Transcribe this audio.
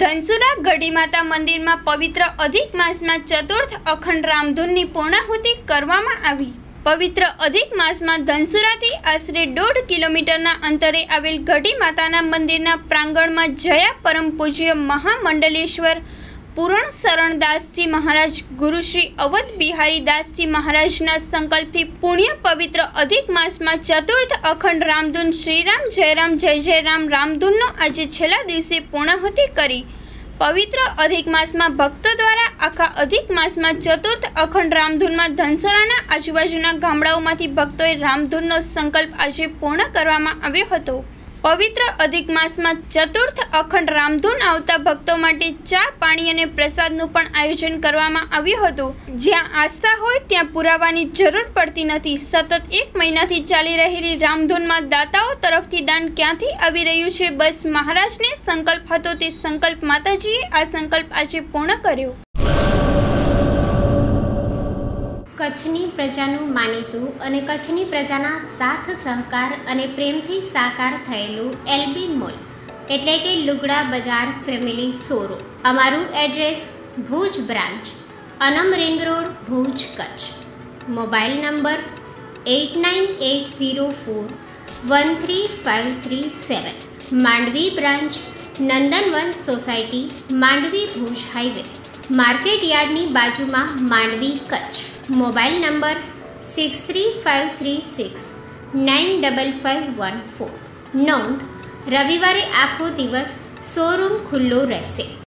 ધનસુરા ગઢીમાતા મંદિરમાં પવિત્ર અધિક માસમાં ચતુર્થ અખંડ રામધૂનની પૂર્ણાહુતિ કરવામાં આવી. પવિત્ર અધિક માસમાં ધનસુરાથી આશરે દોઢ કિલોમીટરના અંતરે આવેલ ગઢી માતાના મંદિરના પ્રાંગણમાં જયા પરમ પૂજ્ય મહામંડલેશ્વર પૂરણ શરણદાસજી મહારાજ, ગુરુશ્રી અવધ બિહારી દાસજી મહારાજના સંકલ્પથી પુણ્ય પવિત્ર અધિક માસમાં ચતુર્થ અખંડ રામધૂન શ્રીરામ, જયરામ, જય જય રામ રામધૂનનો આજે છેલ્લા દિવસે પૂર્ણાહુતિ કરી. પવિત્ર અધિક માસમાં ભક્તો દ્વારા આખા અધિક માસમાં ચતુર્થ અખંડ રામધૂનમાં ધનસોરાના આજુબાજુના ગામડાઓમાંથી ભક્તોએ રામધૂનનો સંકલ્પ આજે પૂર્ણ કરવામાં આવ્યો હતો. પવિત્ર અધિક માસમાં ચતુર્થ અખંડ રામધૂન આવતા ભક્તો માટે ચા, પાણી અને પ્રસાદનું પણ આયોજન કરવામાં આવ્યું હતું. જ્યાં આસ્થા હોય ત્યાં પુરાવાની જરૂર પડતી નથી. સતત એક મહિનાથી ચાલી રહેલી રામધૂનમાં દાતાઓ તરફથી દાન ક્યાંથી આવી રહ્યું છે? બસ મહારાજને સંકલ્પ હતો તે સંકલ્પ માતાજીએ આ સંકલ્પ આજે પૂર્ણ કર્યો. કચ્છની પ્રજાનું માનીતું અને કચ્છની પ્રજાના સાથ, સહકાર અને પ્રેમથી સાકાર થયેલું એલબી મોલ, એટલે કે લુગડા બજાર ફેમિલી સોરો અમારું address Bhuj branch, Anam ring road, Bhuj, Kutch. Mobile number eight nine eight zero four one three five three seven, Mandvi branch, Nandanvan society, Mandvi Bhuj highway. Market યાર્ડની બાજુમાં Mandvi, Kutch. Mobile number six three five three six nine double five one four. નોંધ, રવિવારે આખો દિવસ showroom ખુલ્લો રહેશે.